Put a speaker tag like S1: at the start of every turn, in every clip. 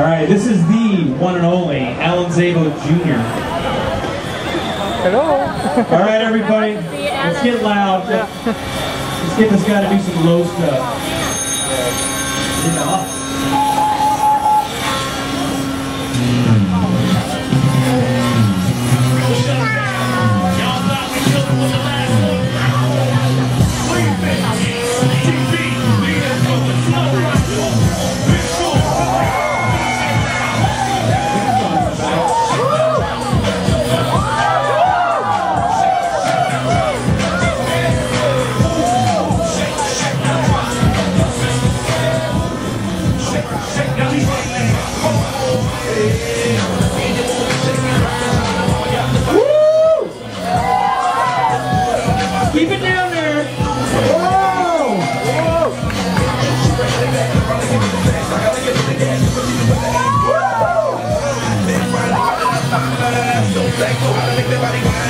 S1: All right, this is the one and only Alan Szabo Jr.
S2: Hello.
S1: All right, everybody, let's get loud. Let's get this guy to do some low stuff. Keep it down there. I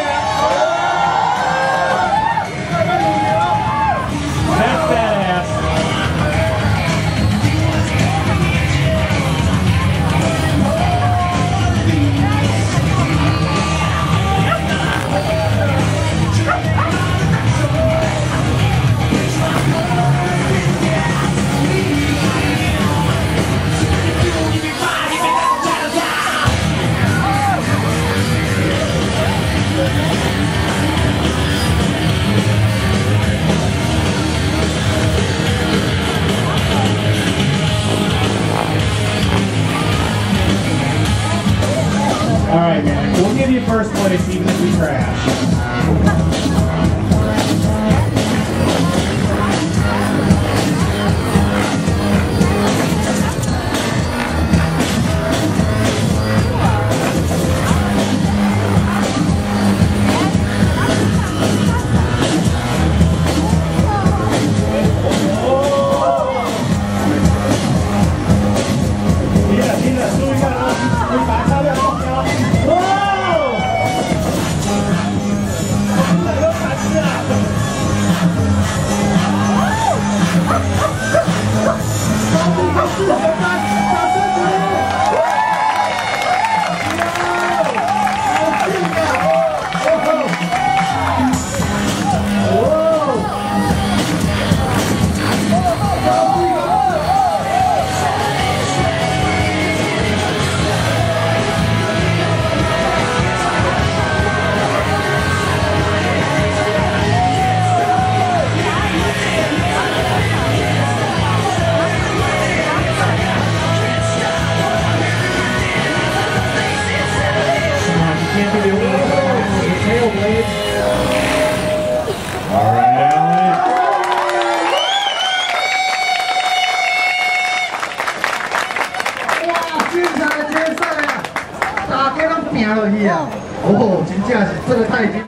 S1: First place even if we crash.
S3: 名而已啊。哦，真正是这个他已经。